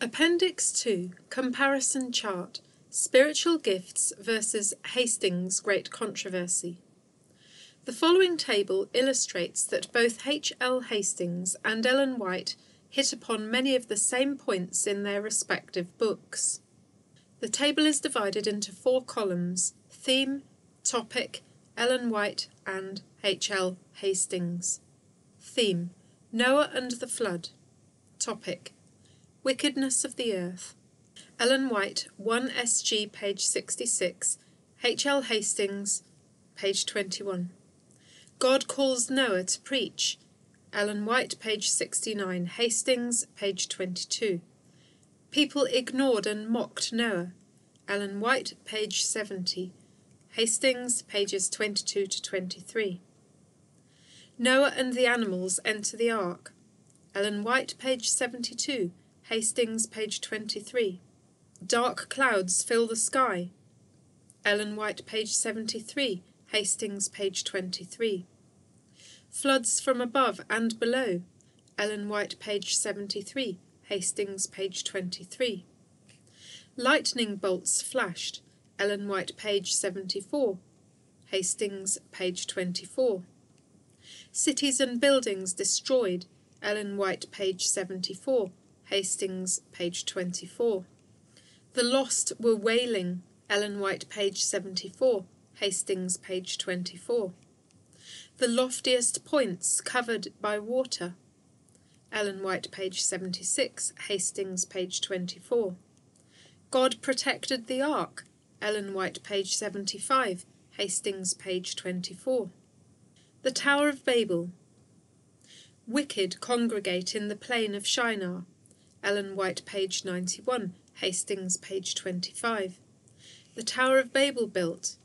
Appendix 2 Comparison Chart Spiritual Gifts versus Hastings' Great Controversy. The following table illustrates that both H. L. Hastings and Ellen White hit upon many of the same points in their respective books. The table is divided into four columns theme, topic, Ellen White, and H. L. Hastings. Theme Noah and the Flood. Topic Wickedness of the Earth. Ellen White, 1 SG, page 66. H. L. Hastings, page 21. God calls Noah to preach. Ellen White, page 69. Hastings, page 22. People ignored and mocked Noah. Ellen White, page 70. Hastings, pages 22 to 23. Noah and the animals enter the ark. Ellen White, page 72. Hastings, page 23. Dark clouds fill the sky. Ellen White, page 73. Hastings, page 23. Floods from above and below. Ellen White, page 73. Hastings, page 23. Lightning bolts flashed. Ellen White, page 74. Hastings, page 24. Cities and buildings destroyed. Ellen White, page 74. Hastings, page 24. The lost were wailing. Ellen White, page 74. Hastings, page 24. The loftiest points covered by water. Ellen White, page 76. Hastings, page 24. God protected the ark. Ellen White, page 75. Hastings, page 24. The Tower of Babel. Wicked congregate in the plain of Shinar. Ellen White, page 91, Hastings, page 25. The Tower of Babel built.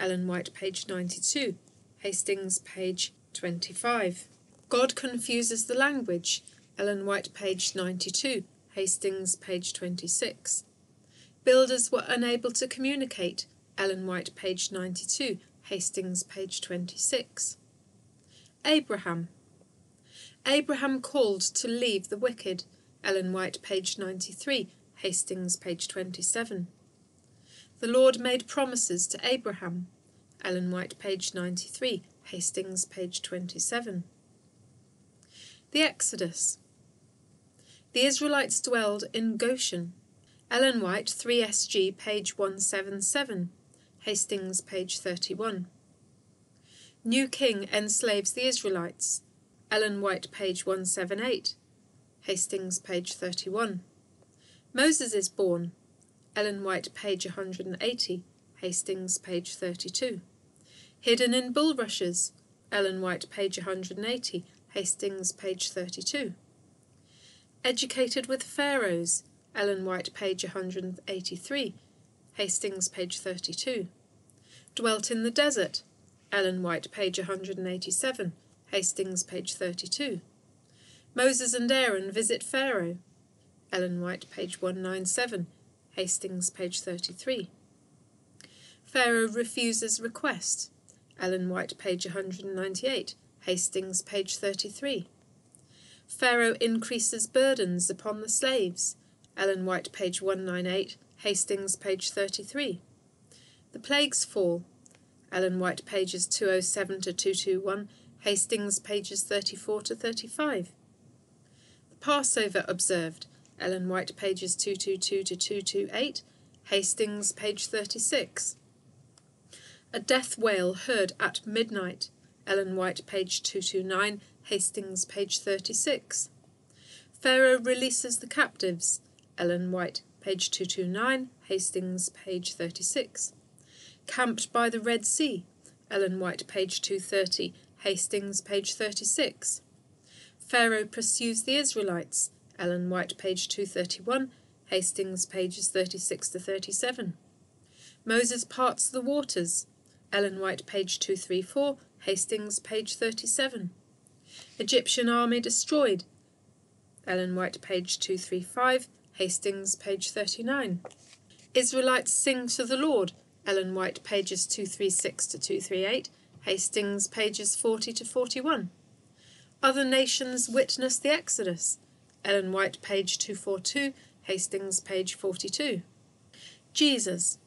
Ellen White, page 92, Hastings, page 25. God confuses the language. Ellen White, page 92, Hastings, page 26. Builders were unable to communicate. Ellen White, page 92, Hastings, page 26. Abraham. Abraham called to leave the wicked. Ellen White, page 93, Hastings, page 27. The Lord made promises to Abraham. Ellen White, page 93, Hastings, page 27. The Exodus. The Israelites dwelled in Goshen. Ellen White, 3SG, page 177, Hastings, page 31. New King enslaves the Israelites. Ellen White, page 178, Hastings, page 31. Moses is born. Ellen White, page 180. Hastings, page 32. Hidden in bulrushes. Ellen White, page 180. Hastings, page 32. Educated with pharaohs. Ellen White, page 183. Hastings, page 32. Dwelt in the desert. Ellen White, page 187. Hastings, page 32. Moses and Aaron visit Pharaoh. Ellen White, page 197. Hastings, page 33. Pharaoh refuses request. Ellen White, page 198. Hastings, page 33. Pharaoh increases burdens upon the slaves. Ellen White, page 198. Hastings, page 33. The plagues fall. Ellen White, pages 207 to 221. Hastings, pages 34 to 35. Passover observed. Ellen White, pages 222 to 228. Hastings, page 36. A death wail heard at midnight. Ellen White, page 229. Hastings, page 36. Pharaoh releases the captives. Ellen White, page 229. Hastings, page 36. Camped by the Red Sea. Ellen White, page 230. Hastings, page 36. Pharaoh pursues the Israelites. Ellen White, page 231. Hastings, pages 36 to 37. Moses parts the waters. Ellen White, page 234. Hastings, page 37. Egyptian army destroyed. Ellen White, page 235. Hastings, page 39. Israelites sing to the Lord. Ellen White, pages 236 to 238. Hastings, pages 40 to 41. Other nations witness the Exodus. Ellen White, page 242, Hastings, page 42. Jesus.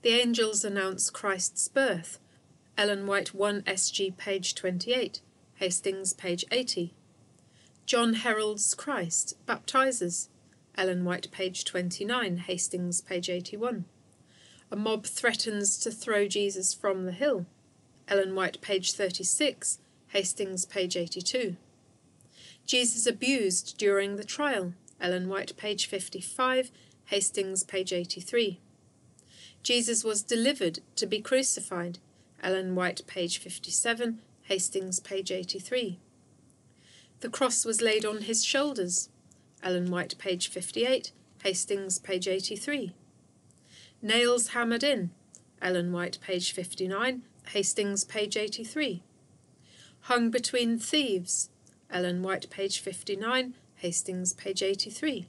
The angels announce Christ's birth. Ellen White 1 SG, page 28. Hastings, page 80. John heralds Christ, baptizes. Ellen White, page 29. Hastings, page 81. A mob threatens to throw Jesus from the hill. Ellen White, page 36. Hastings, page 82. Jesus abused during the trial. Ellen White, page 55. Hastings, page 83. Jesus was delivered to be crucified. Ellen White, page 57. Hastings, page 83. The cross was laid on his shoulders. Ellen White, page 58. Hastings, page 83. Nails hammered in. Ellen White, page 59. Hastings, page 83. Hung between thieves. Ellen White, page 59. Hastings, page 83.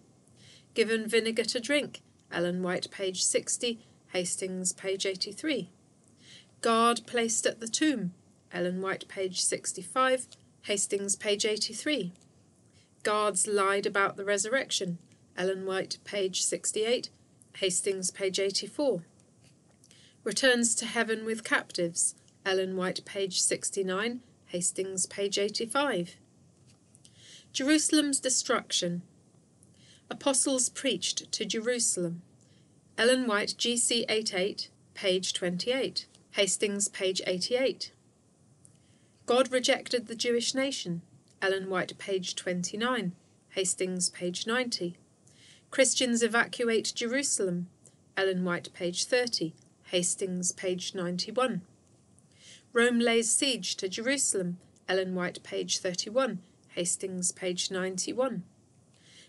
Given vinegar to drink. Ellen White, page 60. Hastings, page 83. Guard placed at the tomb. Ellen White, page 65. Hastings, page 83. Guards lied about the resurrection. Ellen White, page 68. Hastings, page 84. Returns to heaven with captives. Ellen White, page 69. Hastings, page 85. Jerusalem's destruction. Apostles preached to Jerusalem. Ellen White, GC 88, page 28. Hastings, page 88. God rejected the Jewish nation. Ellen White, page 29. Hastings, page 90. Christians evacuate Jerusalem. Ellen White, page 30. Hastings, page 91. Rome lays siege to Jerusalem. Ellen White, page 31. Hastings, page 91.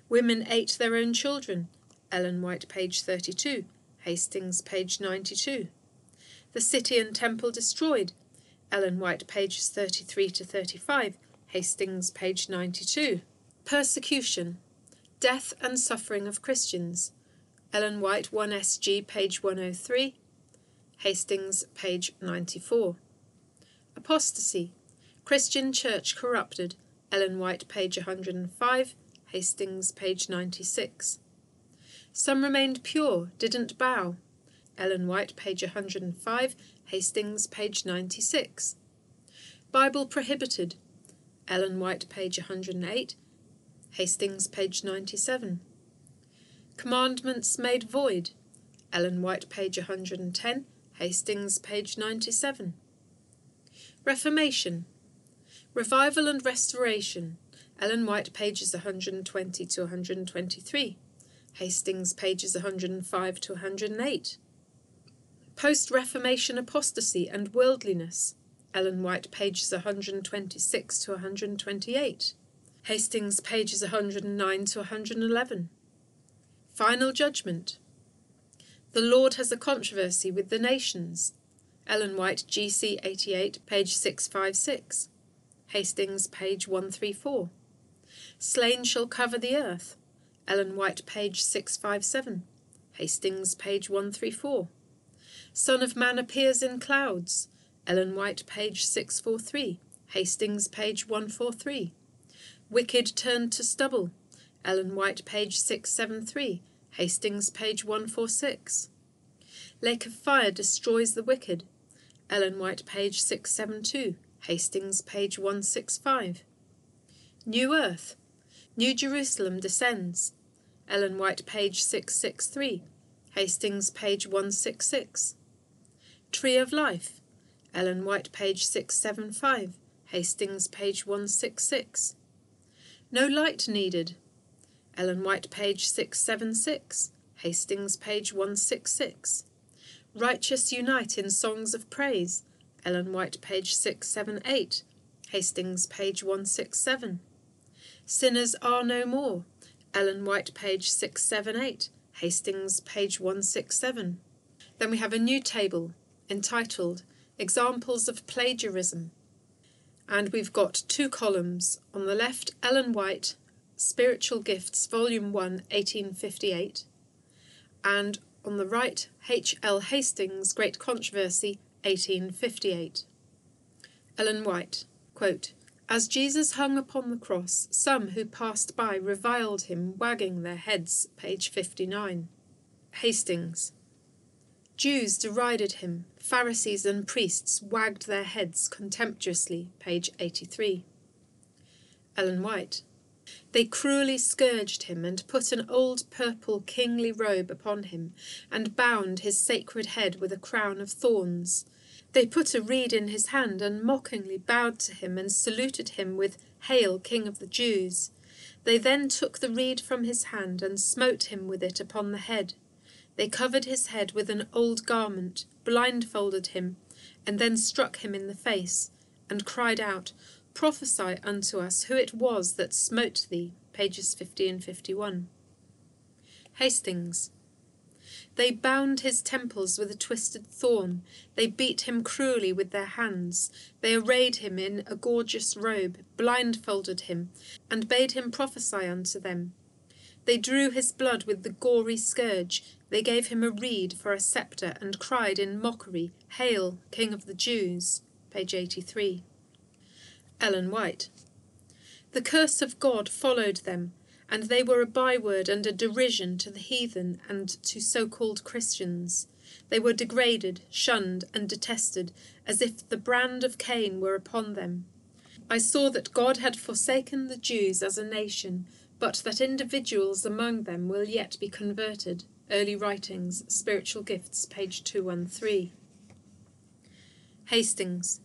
Women ate their own children. Ellen White, page 32. Hastings, page 92. The city and temple destroyed. Ellen White, pages 33 to 35. Hastings, page 92. Persecution. Death and suffering of Christians. Ellen White, 1SG, page 103. Hastings, page 94. Apostasy. Christian Church corrupted. Ellen White, page 105. Hastings, page 96. Some remained pure, didn't bow. Ellen White, page 105. Hastings, page 96. Bible prohibited. Ellen White, page 108. Hastings, page 97. Commandments made void. Ellen White, page 110. Hastings, page 97. Reformation. Revival and Restoration. Ellen White, pages 120 to 123. Hastings, pages 105 to 108. Post Reformation Apostasy and Worldliness. Ellen White, pages 126 to 128. Hastings, pages 109 to 111. Final Judgment. The Lord has a controversy with the nations. Ellen White, GC 88, page 656. Hastings, page 134. Slain shall cover the earth. Ellen White, page 657. Hastings, page 134. Son of Man appears in clouds. Ellen White, page 643. Hastings, page 143. Wicked turned to stubble. Ellen White, page 673. Hastings, page 146. Lake of fire destroys the wicked. Ellen White, page 672. Hastings, page 165. New Earth. New Jerusalem descends. Ellen White, page 663. Hastings, page 166. Tree of Life. Ellen White, page 675. Hastings, page 166. No light needed. Ellen White, page 676. Hastings, page 166. Righteous unite in songs of praise. Ellen White, page 678. Hastings, page 167. Sinners are no more. Ellen White, page 678. Hastings, page 167. Then we have a new table entitled Examples of Plagiarism. And we've got two columns. On the left, Ellen White, Spiritual Gifts, Volume 1, 1858. And on the right, H. L. Hastings, Great Controversy, 1858. Ellen White, quote, As Jesus hung upon the cross, some who passed by reviled him, wagging their heads. Page 59. Hastings. Jews derided him, Pharisees and priests wagged their heads contemptuously. Page 83. Ellen White. They cruelly scourged him, and put an old purple kingly robe upon him, and bound his sacred head with a crown of thorns. They put a reed in his hand, and mockingly bowed to him, and saluted him with, Hail, King of the Jews! They then took the reed from his hand, and smote him with it upon the head. They covered his head with an old garment, blindfolded him, and then struck him in the face, and cried out, Prophesy unto us who it was that smote thee. Pages 50 and 51. Hastings. They bound his temples with a twisted thorn. They beat him cruelly with their hands. They arrayed him in a gorgeous robe, blindfolded him, and bade him prophesy unto them. They drew his blood with the gory scourge. They gave him a reed for a sceptre, and cried in mockery, Hail, King of the Jews. Page 83. Ellen White. The curse of God followed them, and they were a byword and a derision to the heathen and to so called Christians. They were degraded, shunned, and detested, as if the brand of Cain were upon them. I saw that God had forsaken the Jews as a nation, but that individuals among them will yet be converted. Early Writings, Spiritual Gifts, page 213. Hastings.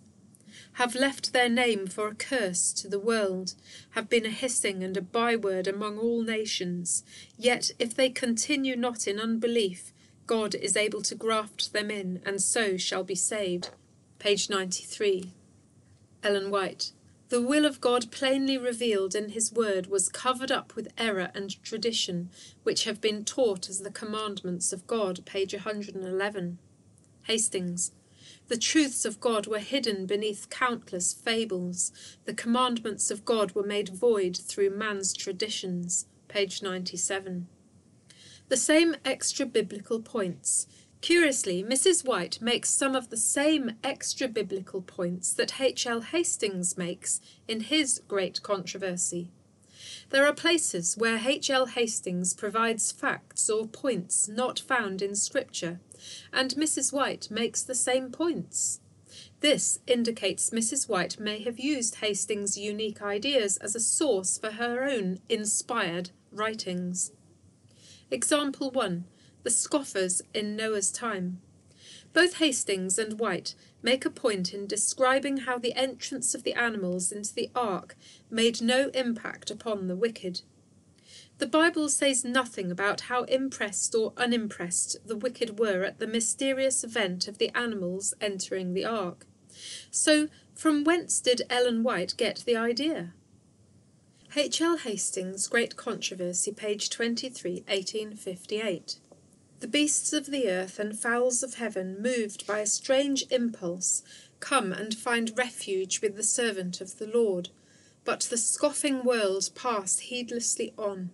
Have left their name for a curse to the world, have been a hissing and a byword among all nations. Yet if they continue not in unbelief, God is able to graft them in, and so shall be saved. Page 93. Ellen White. The will of God plainly revealed in His Word was covered up with error and tradition, which have been taught as the commandments of God, page 111. Hastings. The truths of God were hidden beneath countless fables. The commandments of God were made void through man's traditions, page 97. The same extra biblical points Curiously, Mrs. White makes some of the same extra biblical points that H. L. Hastings makes in his Great Controversy. There are places where H. L. Hastings provides facts or points not found in Scripture, and Mrs. White makes the same points. This indicates Mrs. White may have used Hastings' unique ideas as a source for her own inspired writings. Example 1 the scoffers in Noah's time. Both Hastings and White make a point in describing how the entrance of the animals into the ark made no impact upon the wicked. The Bible says nothing about how impressed or unimpressed the wicked were at the mysterious event of the animals entering the ark. So, from whence did Ellen White get the idea? H. L. Hastings, Great Controversy, page 23, 1858. The beasts of the earth and fowls of heaven, moved by a strange impulse, come and find refuge with the servant of the Lord, but the scoffing world pass heedlessly on.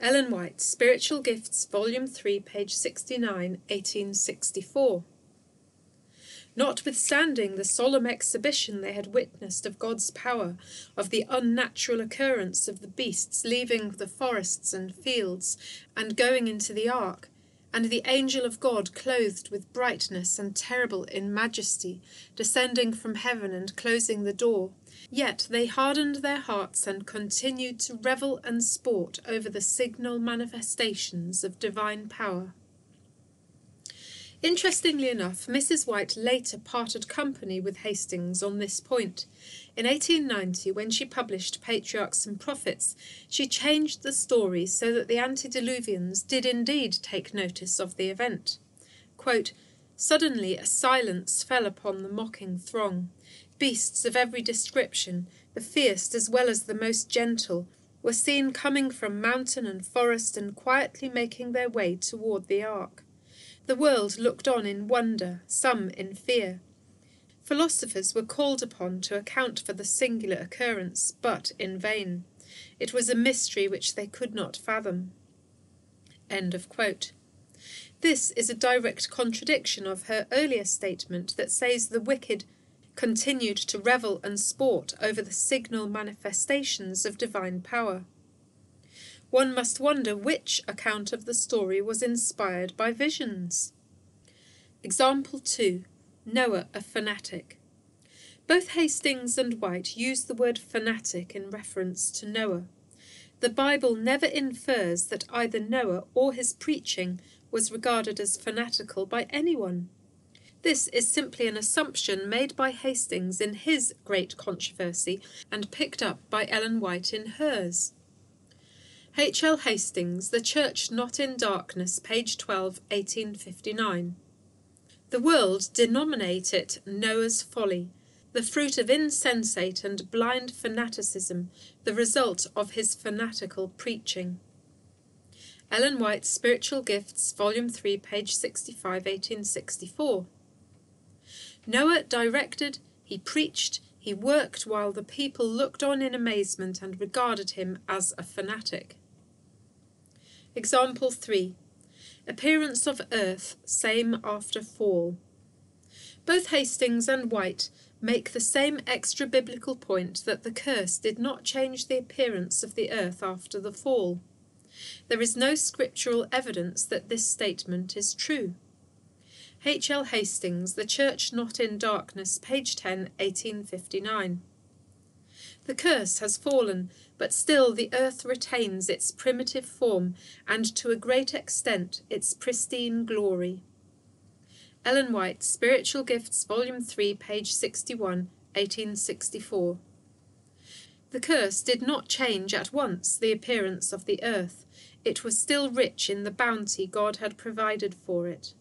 Ellen White, Spiritual Gifts, Volume 3, page 69, 1864. Notwithstanding the solemn exhibition they had witnessed of God's power, of the unnatural occurrence of the beasts leaving the forests and fields and going into the ark, and the angel of God clothed with brightness and terrible in majesty, descending from heaven and closing the door, yet they hardened their hearts and continued to revel and sport over the signal manifestations of divine power. Interestingly enough, Mrs. White later parted company with Hastings on this point. In 1890, when she published Patriarchs and Prophets, she changed the story so that the antediluvians did indeed take notice of the event. Quote, Suddenly a silence fell upon the mocking throng. Beasts of every description, the fierce as well as the most gentle, were seen coming from mountain and forest and quietly making their way toward the ark. The world looked on in wonder, some in fear. Philosophers were called upon to account for the singular occurrence, but in vain. It was a mystery which they could not fathom. This is a direct contradiction of her earlier statement that says the wicked continued to revel and sport over the signal manifestations of divine power. One must wonder which account of the story was inspired by visions. Example 2 Noah, a fanatic. Both Hastings and White use the word fanatic in reference to Noah. The Bible never infers that either Noah or his preaching was regarded as fanatical by anyone. This is simply an assumption made by Hastings in his great controversy and picked up by Ellen White in hers. H. L. Hastings, The Church Not in Darkness, page 12, 1859. The world denominate it Noah's folly, the fruit of insensate and blind fanaticism, the result of his fanatical preaching. Ellen White's Spiritual Gifts, Volume 3, page 65, 1864. Noah directed, he preached, he worked while the people looked on in amazement and regarded him as a fanatic. Example 3. Appearance of earth, same after fall. Both Hastings and White make the same extra biblical point that the curse did not change the appearance of the earth after the fall. There is no scriptural evidence that this statement is true. H. L. Hastings, The Church Not in Darkness, page 10, 1859. The curse has fallen, but still the earth retains its primitive form and to a great extent its pristine glory. Ellen White, Spiritual Gifts, Volume 3, page 61, 1864. The curse did not change at once the appearance of the earth. It was still rich in the bounty God had provided for it.